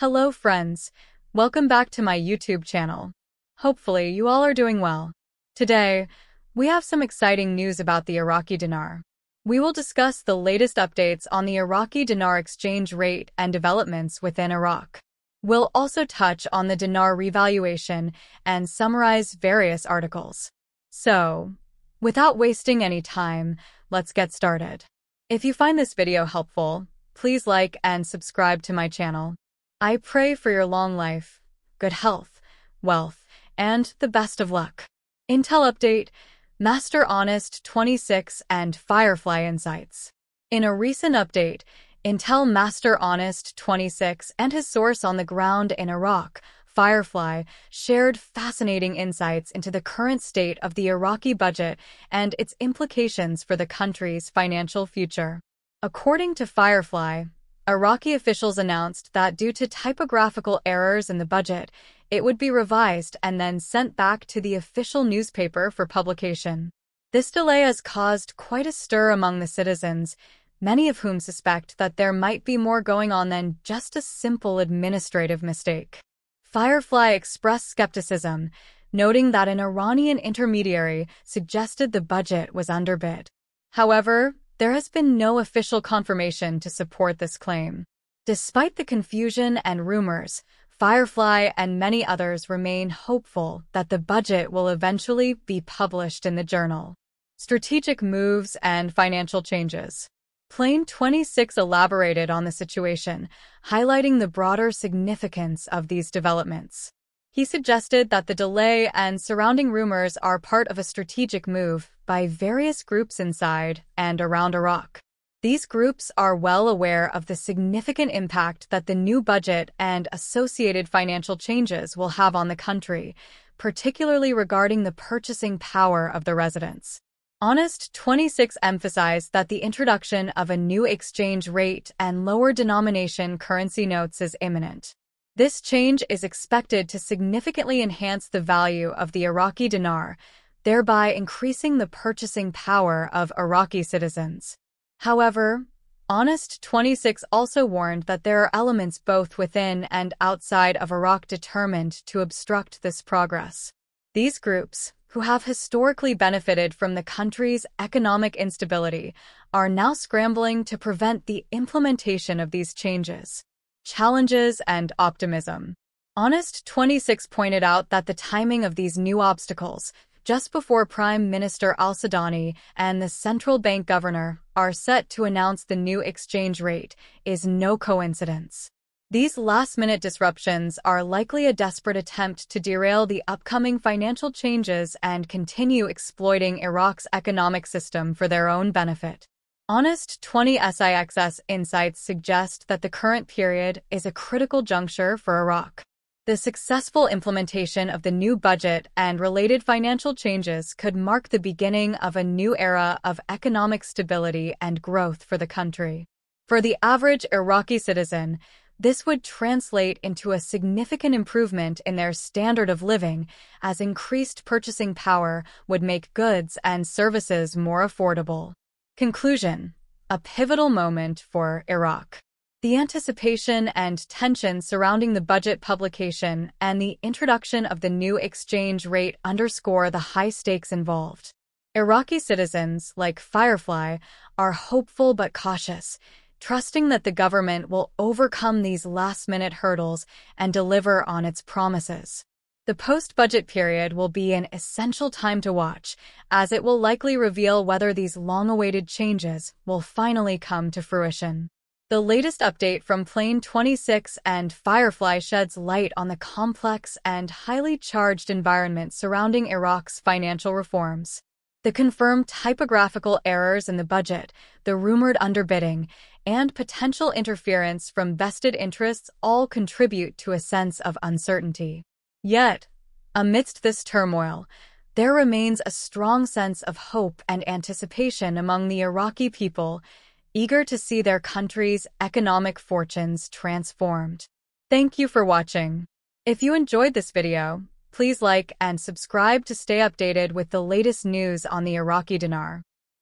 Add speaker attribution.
Speaker 1: Hello friends, welcome back to my YouTube channel. Hopefully you all are doing well. Today, we have some exciting news about the Iraqi dinar. We will discuss the latest updates on the Iraqi dinar exchange rate and developments within Iraq. We'll also touch on the dinar revaluation and summarize various articles. So, without wasting any time, let's get started. If you find this video helpful, please like and subscribe to my channel. I pray for your long life, good health, wealth, and the best of luck. Intel Update, Master Honest 26 and Firefly Insights. In a recent update, Intel Master Honest 26 and his source on the ground in Iraq, Firefly, shared fascinating insights into the current state of the Iraqi budget and its implications for the country's financial future. According to Firefly, Iraqi officials announced that due to typographical errors in the budget, it would be revised and then sent back to the official newspaper for publication. This delay has caused quite a stir among the citizens, many of whom suspect that there might be more going on than just a simple administrative mistake. Firefly expressed skepticism, noting that an Iranian intermediary suggested the budget was underbid. However, there has been no official confirmation to support this claim. Despite the confusion and rumors, Firefly and many others remain hopeful that the budget will eventually be published in the journal. Strategic moves and financial changes. Plane 26 elaborated on the situation, highlighting the broader significance of these developments. He suggested that the delay and surrounding rumors are part of a strategic move by various groups inside and around Iraq. These groups are well aware of the significant impact that the new budget and associated financial changes will have on the country, particularly regarding the purchasing power of the residents. Honest 26 emphasized that the introduction of a new exchange rate and lower denomination currency notes is imminent. This change is expected to significantly enhance the value of the Iraqi dinar, thereby increasing the purchasing power of Iraqi citizens. However, Honest 26 also warned that there are elements both within and outside of Iraq determined to obstruct this progress. These groups, who have historically benefited from the country's economic instability, are now scrambling to prevent the implementation of these changes challenges, and optimism. Honest 26 pointed out that the timing of these new obstacles, just before Prime Minister Al-Sudani and the central bank governor are set to announce the new exchange rate, is no coincidence. These last-minute disruptions are likely a desperate attempt to derail the upcoming financial changes and continue exploiting Iraq's economic system for their own benefit. Honest 20 SIXS insights suggest that the current period is a critical juncture for Iraq. The successful implementation of the new budget and related financial changes could mark the beginning of a new era of economic stability and growth for the country. For the average Iraqi citizen, this would translate into a significant improvement in their standard of living, as increased purchasing power would make goods and services more affordable. Conclusion A pivotal moment for Iraq. The anticipation and tension surrounding the budget publication and the introduction of the new exchange rate underscore the high stakes involved. Iraqi citizens, like Firefly, are hopeful but cautious, trusting that the government will overcome these last minute hurdles and deliver on its promises. The post-budget period will be an essential time to watch, as it will likely reveal whether these long-awaited changes will finally come to fruition. The latest update from Plane 26 and Firefly sheds light on the complex and highly charged environment surrounding Iraq's financial reforms. The confirmed typographical errors in the budget, the rumored underbidding, and potential interference from vested interests all contribute to a sense of uncertainty. Yet, amidst this turmoil, there remains a strong sense of hope and anticipation among the Iraqi people, eager to see their country's economic fortunes transformed. Thank you for watching. If you enjoyed this video, please like and subscribe to stay updated with the latest news on the Iraqi dinar.